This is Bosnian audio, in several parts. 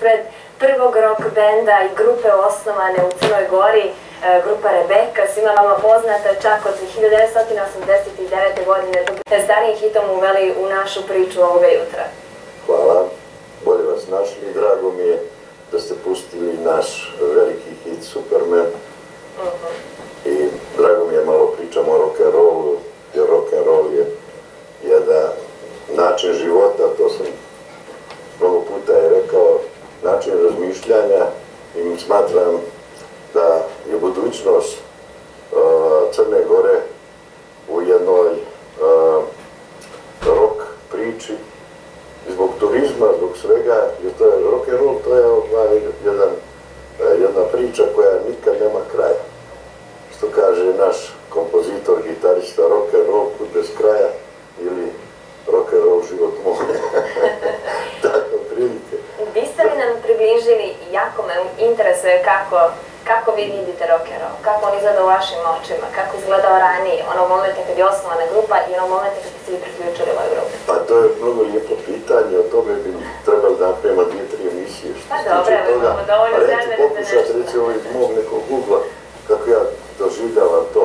Pred prvog rock benda i grupe osnovane u Crnoj Gori, e, grupa Rebeka, svima vama poznata, čak od 1989. godine, starijim hitom uveli u našu priču ovoga jutra. Hvala, bolje vas našli i drago mi je da ste pustili naš veliki hit Superman. Uh -huh. I drago mi je malo pričamo o rock'n'rollu, jer rock'n'roll je jedan način života, to sam mnogo puta je rekao, način razmišljanja i smatram da je budućnost uh, Crne Gore u jednoj e, uh, rock priči zbog turizma, zbog svega, jer to je rock and roll, to je ovaj, jedan, e, jedna priča koja nikad nema kraja. Što kaže naš kompozitor, gitarista, rock and roll, put bez kraja, ili rock and roll život moj. Tako, prilike. Biste li nam približili, jako me interesuje kako, kako vi vidite rock and roll, kako on izgleda u vašim očima, kako izgledao ranije, onog momenta kad je osnovana grupa i onog momenta kad ste vi priključili ovoj grupi? Pa to je mnogo lijepo pitanje, o tome bi trebalo da napravimo dvije, tri emisije. Pa dobro, evo imamo dovoljno vremena za nešto. Pokušati reći ovo iz mog nekog ugla, kako ja doživljavam to.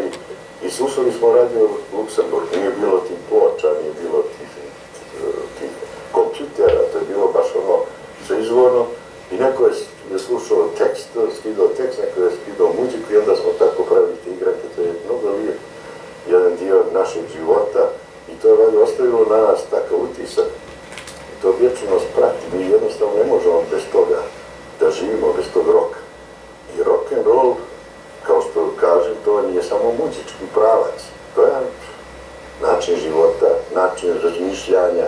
Nekoj slavi i slušali smo radio Luksemburg. Nije bilo ti ploča, nije bilo ti tih kompjutera, to je bilo baš ono sve izvorno. I neko je, je slušao tekst, skidao tekst, neko je skidao muziku i onda smo tako pravili te igranke. To je mnogo lijep jedan dio našeg života i to je valjda ostavilo na nas takav utisak. I to vječno nas prati. Mi jednostavno ne možemo bez toga da živimo, bez tog roka. I rock and roll, kao što kažem, to nije samo muzički pravac. To je način života, način razmišljanja,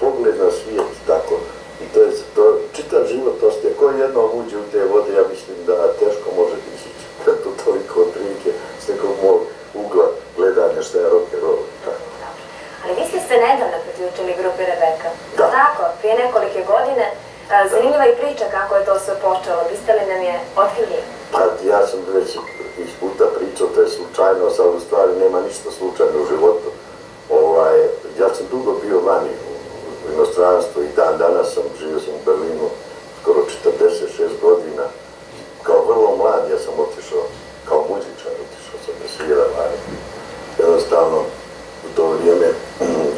pogled na svijet, tako. I to je, to, čitav život ostaje. Ko jednom uđe u te vode, ja mislim da teško može izići. to toliko otprilike s nekog mog ugla gledanja što je rock and roll. Tako. Ali vi ste se nedavno priključili grupi Rebeka. Da. Tako, prije nekolike godine. Zanimljiva i priča kako je to sve počelo. Biste li nam je otkrili? Pa ja sam već iz puta pričao, to je slučajno, ali u stvari nema ništa slučajno u životu. Ovaj, ja sam dugo bio vani u, u inostranstvu i dan danas sam, živio sam u Berlinu skoro 46 godina. Kao vrlo mlad ja sam otišao, kao muzičar otišao sam da svira vani. Jednostavno, u to vrijeme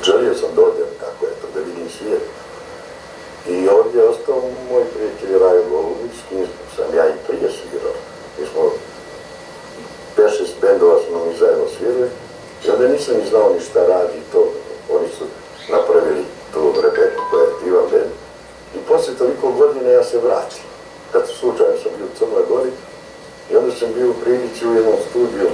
želio sam da odem tako, eto, da vidim svijet. I ovdje je ostao moj prijatelj Rajo Golubić, s kim sam ja i prije svirao. Mi smo 5-6 bendova smo mi zajedno svirali i onda nisam ni znao ni šta radi to. Oni su napravili tu Rebeku koja je divan bend. I poslije toliko godine ja se vratim. Kad slučajno sam bio u Crnoj Gori i onda sam bio u prilici u jednom studiju.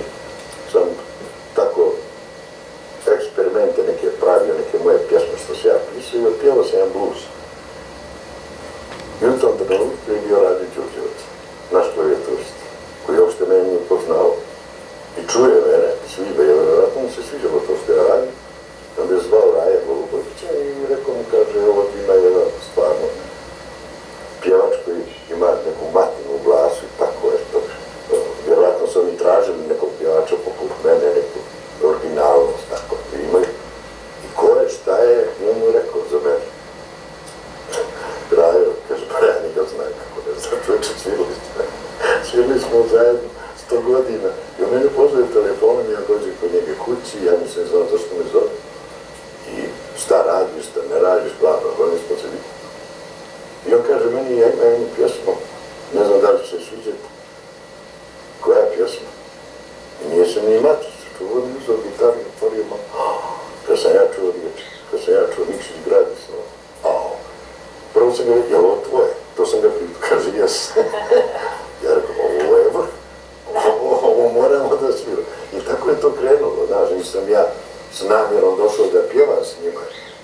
mi mati, to vodi uzo gitarni, otvorio ma, ka sam ja čuo riječ, ka sam ja čuo riječ iz gradi sa. Ono, Ao. Prvo sam ga rekao, je ovo tvoje? To sam ga pitu, kaže, jes. ja rekao, ovo je vrh, Ovo, ovo moramo da sviro. I tako je to krenulo, znaš, i ja s namjerom došao da pjevam s njima.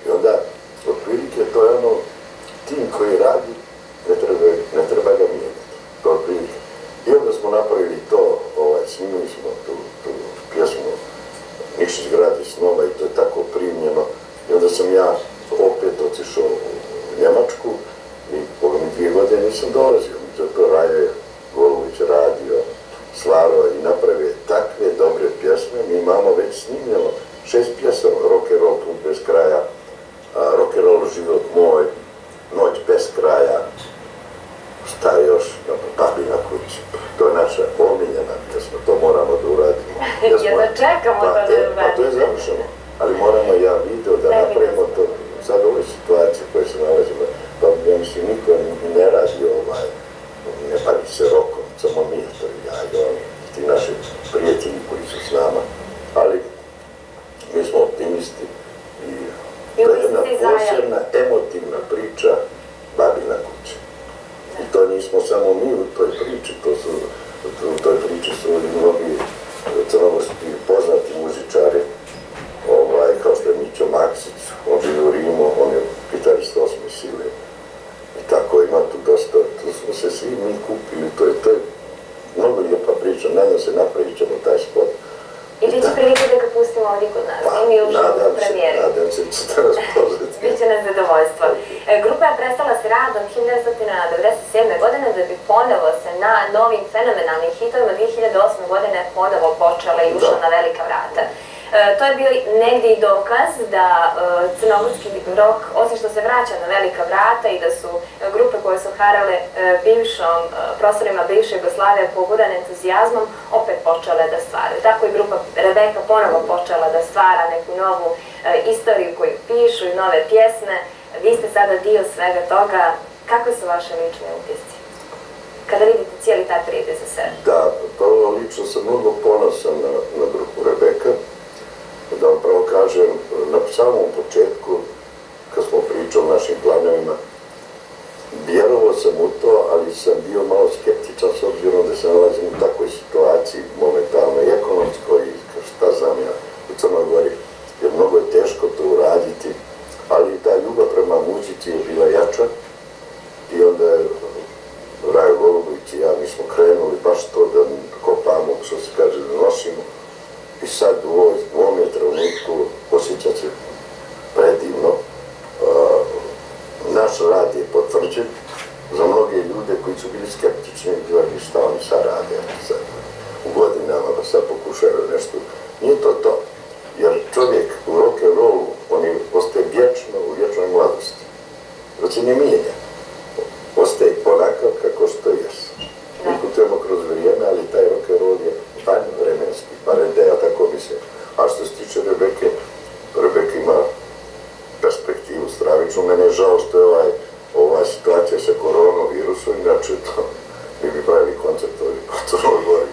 I onda, otprilike, to je ono, tim koji radi, I onda sam ja opet otišao u Njemačku i Boga mi dvije godine nisam dolazio. Zato Raje Golubić radio, stvarao i napravio takve dobre pjesme. Mi imamo već snimljeno šest pjesama, rock and roll put bez kraja, rock and roll život moj, noć bez kraja, šta je još, babi na kući. To je naša omiljena pjesma, to moramo da uradimo. Jedno čekamo pa, to da uradimo. Pa to je završeno, ali moramo ja video da napravimo to sad u ovoj situaciji koje se nalazimo. Pa ja mislim, niko ne radi ovaj, ne bavi se rokom, samo mi, to i ja i oni, ti naši prijatelji koji su s nama. Ali mi smo optimisti i to je jedna posebna emotivna priča Babina kuća. I to nismo samo mi u toj priči, to su, u toj priči su i mnogi crnogorski poznati muzičari, ovaj, kao što je Mićo Maksić, on živi u Rimu, on je gitarist osme sile. I tako ima tu dosta, tu smo se svi mi kupili, to je, to je mnogo lijepa priča, nadam se napravit ćemo taj spot. I bit će prilike da ga pustimo ovdje kod nas, pa, i mi uživo u premijeri. Nadam se, da ćete nas pozvati. Biće nas zadovoljstvo. E, grupa je prestala s radom 1997. Ponovo se na novim fenomenalnim hitovima 2008. godine ponovo počela i ušla na velika vrata. E, to je bio negdje i dokaz da e, crnogorski rok, osim što se vraća na velika vrata i da su grupe koje su harale e, bivšom, prostorima bivše Jugoslavije pobudan entuzijazmom, opet počele da stvaraju. Tako i grupa Rebeka ponovo počela da stvara neku novu istoriju koju pišu i nove pjesme. Vi ste sada dio svega toga. Kakve su vaše lične utisci? Kada vidite cijeli taj prijede za sebe? Da, prvo lično sam mnogo ponosan na, na grupu Rebeka da vam pravo kažem, na samom početku, kad smo pričali o našim planovima, vjerovao sam u to, ali sam bio malo skeptičan s obzirom da se nalazim u takvoj situaciji, momentalno i ekonomskoj, šta znam ja, u Crnoj Gori, jer mnogo je teško to uraditi, ali ta ljubav prema muzici je bila jača i onda je Rajo Golubović i ja, mi smo krenuli baš to da kopamo, što se kaže, da nosimo, I sad u ovom je trenutku osjećat se predivno. Naš rad je potvrđen za mnoge ljude koji su bili skeptični i gledali šta oni sad rade sad, u godinama da sad pokušaju nešto. Nije to to. Jer čovjek u rock and rollu, on je ostaje vječno u vječnoj mladosti. Znači ne mijenja. Ostaje onakav kako što jesu. Mi putujemo kroz vrijeme, ali taj rock and roll je tajno vremenski, barem da ja tako mislim. A što se tiče Rebeke, Rebeke ima perspektivu stravičnu. Mene je žao što je ovaj, ova situacija sa koronavirusom, inače to mi bi pravili koncert ovdje po Crnogori,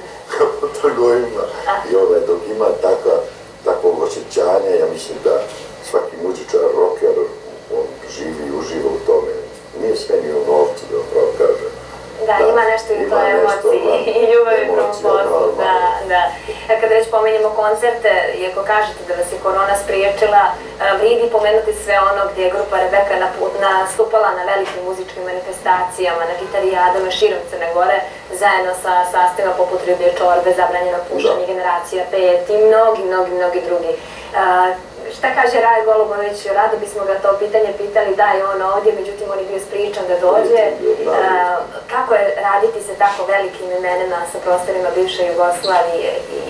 po trgovima. I ovaj, dok ima taka, takvog osjećanja, ja mislim da svaki muzičar, rocker, on živi i uživa u tome. Nije sve ni u novcu, da pravo kažem. Da, da, ima nešto i to emociji i ljubavi prvom poslu, da, da. E, kada već koncerte, iako kažete da vas je korona spriječila, e, vridi pomenuti sve ono gdje je grupa Rebeka nastupala na velikim muzičkim manifestacijama, na gitarijadama širom Crne Gore, zajedno sa sastavima poput Ribije Čorbe, Zabranjeno pušanje, Generacija 5 i mnogi, mnogi, mnogi drugi. E, šta kaže Raj Golubović, rado bismo ga to pitanje pitali, da je on ovdje, međutim on je bio spričan da dođe. Kako je raditi se tako velikim imenima sa prostorima bivše Jugoslavije i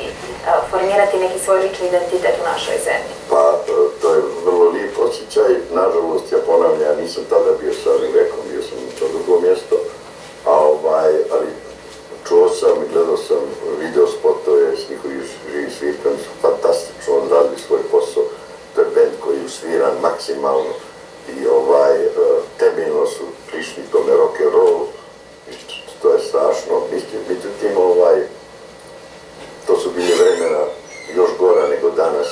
formirati neki svoj lični identitet u našoj zemlji? Pa, e, to je vrlo lijep osjećaj. Nažalost, ja ponavljam, ja nisam tada bio sa ovim vekom, bio sam to drugo mjesto, a ovaj, ali čuo sam i gledao sam video spotove s njihovim živim svirkom, su fantastično odradili svoj posao to je band koji je usviran maksimalno i ovaj, e, temeljno su prišli tome rock and roll i to je strašno. Međutim, ovaj, to su bili vremena još gora nego danas.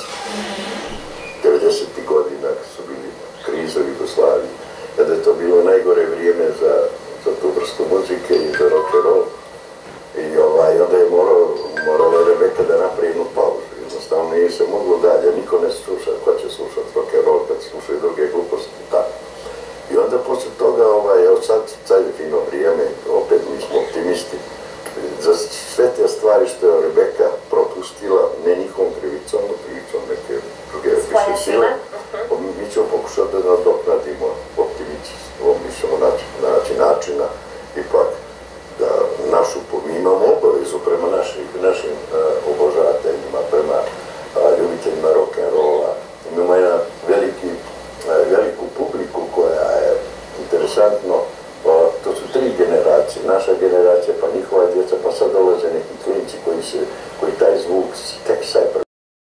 90. godina su bili krize u Jugoslaviji, kada je to bilo najgore vrijeme za, za tu vrstu muzike i za rock and roll. za sve te stvari što je Rebeka propustila, ne njihovom krivicom, krivicom neke druge više sile, mi ćemo pokušati da nadoknadimo optimizmom, mi ćemo naći, naći načina ipak da našu, mi imamo obavezu prema našim, našim uh, obožateljima, prema uh, ljubiteljima rock'n'rolla, imamo jedan veliki, uh, veliku publiku koja je interesantno to su tri generacije, naša generacija, pa njihova djeca, pa sad dolaze neki klinici koji, se, koji taj zvuk tek sad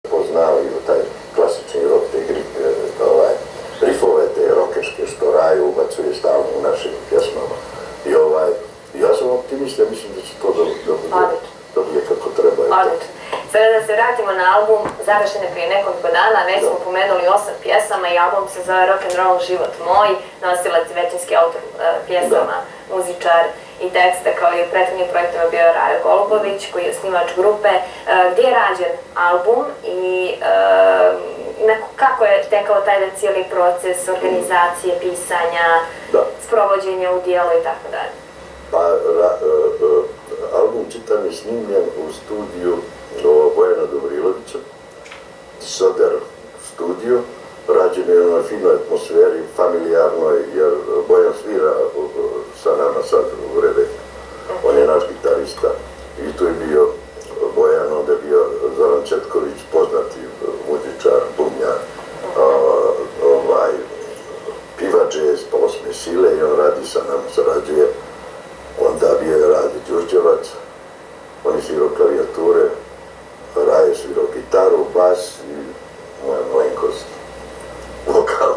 prepoznavaju, taj klasični rok, te gri, e, ovaj, rifove, te rokerske što raju, ubacuje stalno u našim pjesmama. I ovaj, ja optimista, mislim da će to da, da bude, da bude kako treba. Odlično. Sada da se vratimo na album, završen je prije nekoliko dana, već smo pomenuli osam pjesama i album se zove Rock and Roll Život moj, nosilac većinski autor uh, pjesama, da. muzičar i teksta kao i u prethodnim projektima bio Rajo Golubović koji je snimač grupe. Uh, gdje je rađen album i uh, kako je tekao taj da cijeli proces organizacije, pisanja, da. sprovođenja u dijelu i tako dalje? Pa, ra, uh, čitam je snimljen u studiju do Bojana Dobrilovića, Soder studiju, rađen je na finoj atmosferi, familijarnoj, jer Bojan svira sa nama sad u Rebe. On je naš gitarista i tu je bio Bojan, onda je bio Zoran Četković, poznati muzičar, bumnjar, ovaj, piva džez, pa osme sile i on radi sa nama, sarađuje. Onda bio je Radi Đurđevac, on je svirao klavijature, Raje svirao gitaru, bas i moja malenkost vokal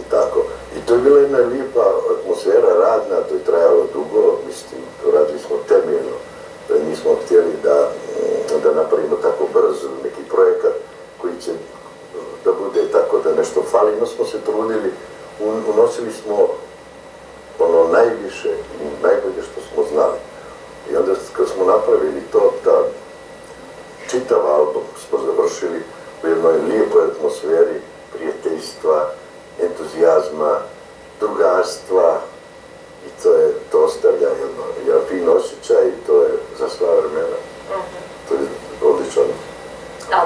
i tako. I to je bila jedna lijepa atmosfera radna, to je trajalo dugo, mislim, radili smo temeljno. Nismo htjeli da, da napravimo tako brzo neki projekat koji će da bude tako da nešto fali, no smo se trudili, unosili smo ono najviše i najbolje što smo znali. I onda kad smo napravili to, ta čitav album smo završili u jednoj lijepoj atmosferi prijateljstva, entuzijazma, drugarstva i to je, to ostavlja jedno, jedan fin osjećaj i to je za sva vremena. Mhm. To je odličan,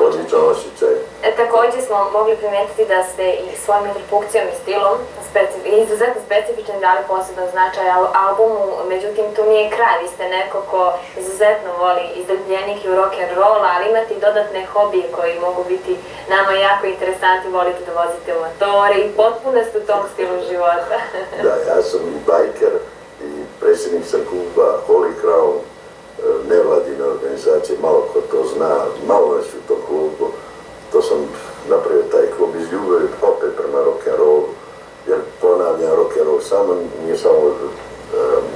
odličan osjećaj. E, također smo mogli primijetiti da ste i svojom interpunkcijom i stilom izuzetno specifični dali posebno značaj albumu, međutim tu nije kraj, vi ste neko ko izuzetno voli izdaljenik i rock and roll, ali imate i dodatne hobije koji mogu biti nama jako interesanti, volite da vozite u motore i potpuno ste u tom stilu života. da, ja sam i bajker i predsjednik sam kluba Holy Crown, e, nevladine organizacije, malo ko to zna, malo nas u tom klubu, to sam napravio taj klub iz ljubavi opet prema rock'n'rollu, jer ponavljam rock'n'roll samo nije samo uh,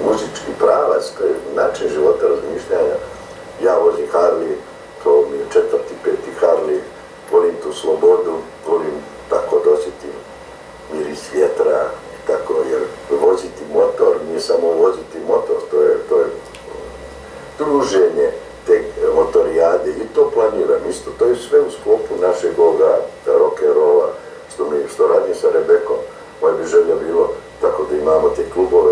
muzički pravac, to je način života razmišljanja. Ja vozim Harley, to mi je četvrti, peti Harley, volim tu slobodu, volim tako dosjetim miris vjetra, tako, jer voziti motor nije samo voziti motor, to je, to je druženje, te motorijade i to planiram isto. To je sve u sklopu našeg ovoga rock'n'rolla što, mi, što radim sa Rebekom. Moje bi želja bilo tako da imamo te klubove,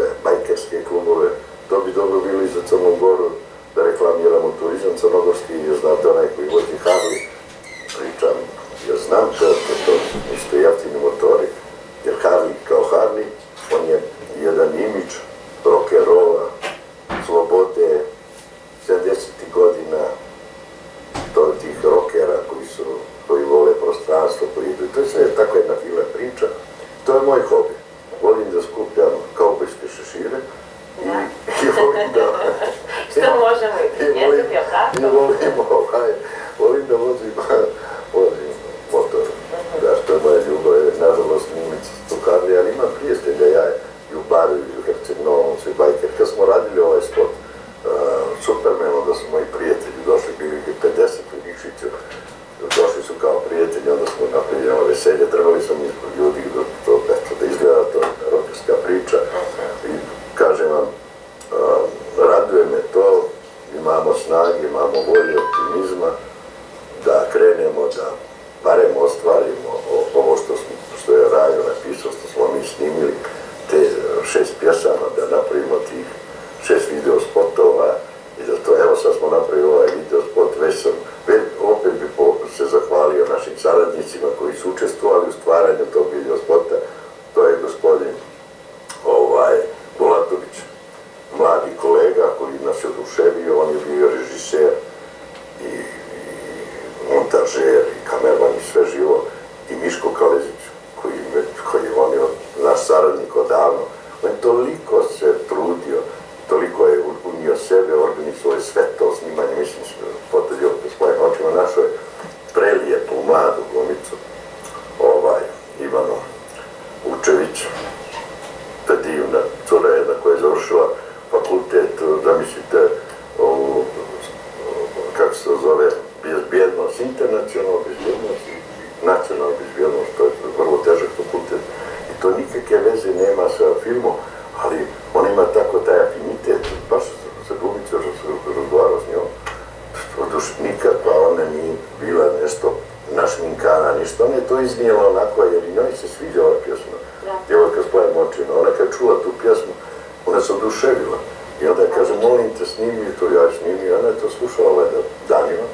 molim te, snimi to, ja snimi, ona je to slušala ovaj danima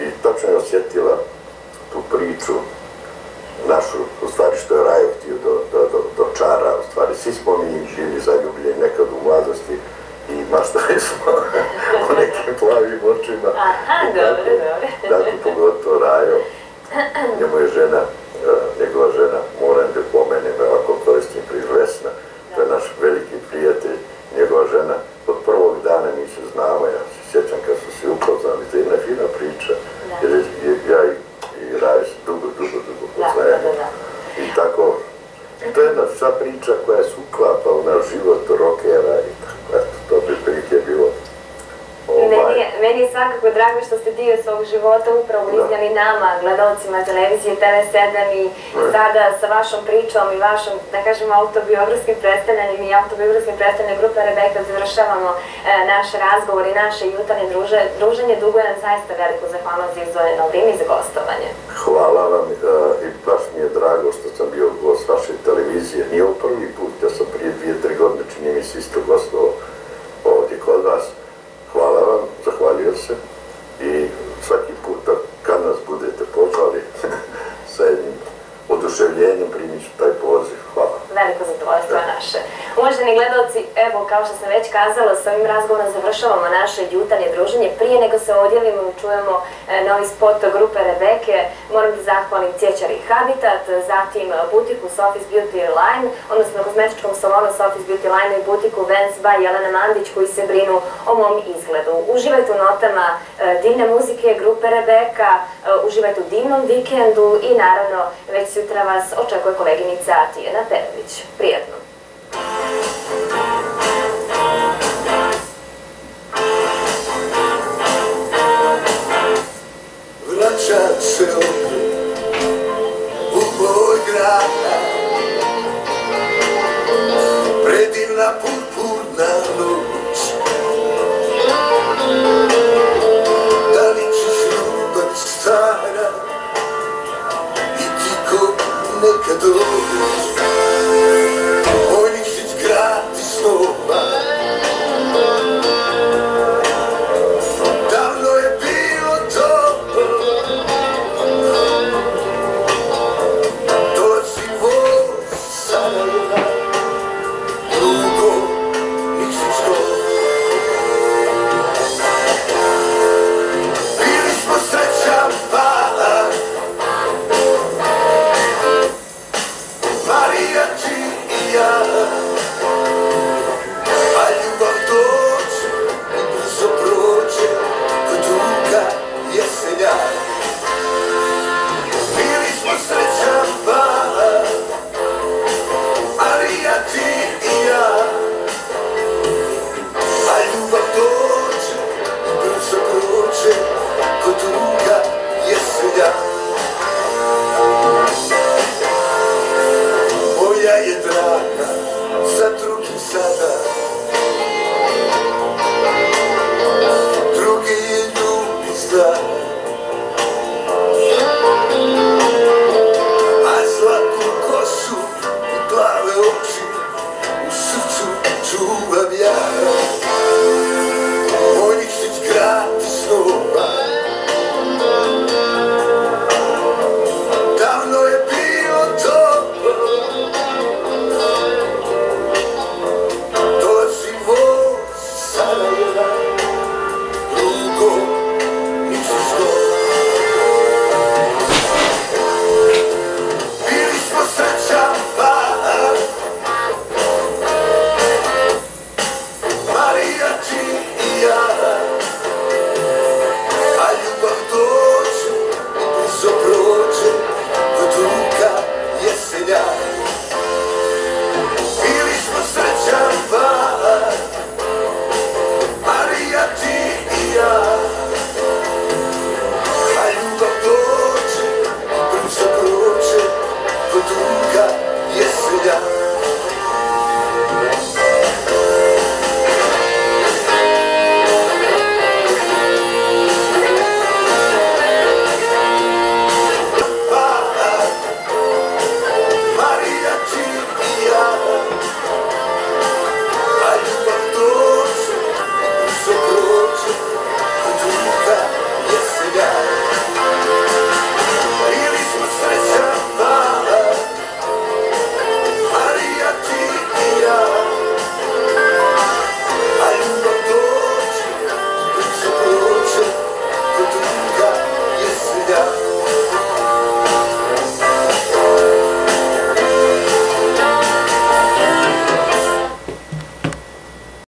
i tačno je osjetila tu priču našu, u stvari što je Rajo htio do, do, do, do čara, u stvari svi smo mi bili zaljubljeni nekad u mladosti i maštali smo o nekim plavim očima. Aha, dobro, dobro. Dakle, pogotovo Rajo, njemu je žena, e, njegova žena, moram da pomenem, ovako koristim prizvesna, to je naš veliki prijatelj, njegova žena, od prvog dana mi se znamo, ja se sjećam kad su se upoznali, to je jedna fina priča, jer ja i, i Rajo se dugo, dugo, dugo poznajemo. I tako, to je jedna sva koja se uklapa u naš život rokera i tako, eto, to bi prilike bilo Meni je, meni je svakako drago što ste dio svog života upravo iznjeli nama, gledalcima televizije TV7 i sada sa vašom pričom i vašom, da kažem, autobiografskim predstavljanjem i autobiografskim predstavljanjem grupe Rebeka završavamo e, naš razgovor i naše jutarnje druže, druženje. Dugujem zaista veliku zahvalnost za vrijeme i za gostovanje. Hvala vam e, i baš mi je drago što sam bio gost naše televizije. Nije ovo prvi put, ja sam prije dvije, tri godine čini mi se isto gostovao ovdje kod vas. Hvala vam, zahvalio se i svaki puta kad nas budete pozvali sa jednim oduševljenjem primit ću taj poziv. Hvala. Veliko zadovoljstvo je naše. Uvaženi gledalci, evo, kao što sam već kazala, s ovim razgovorom završavamo naše jutarnje druženje. Prije nego se odjelimo čujemo e, novi spot grupe Rebeke, moram da zahvalim Cjećari Habitat, zatim butiku Sophie's Beauty Line, odnosno kozmetičkom salonu Sophie's Beauty Line i butiku Vans by Jelena Mandić koji se brinu o mom izgledu. Uživajte u notama e, divne muzike grupe Rebeka, e, uživajte u divnom vikendu i naravno već sutra vas očekuje koleginica Tijena Perović. Prijetno!